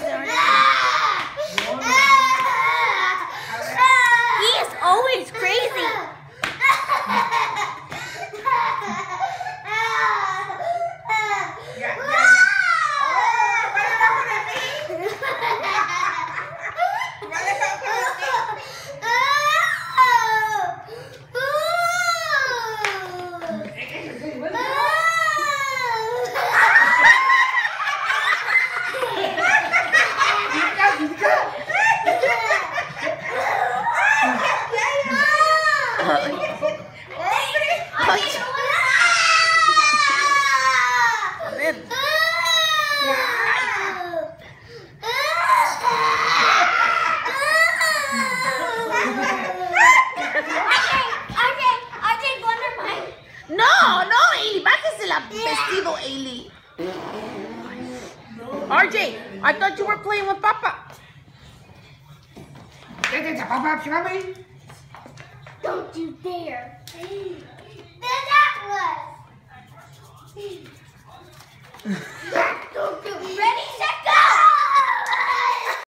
doesn't No, no, Ailey, bájese la vestido, Ailey. RJ, I thought you were playing with Papa. Vete, papá, mami. Don't you dare. Then that was.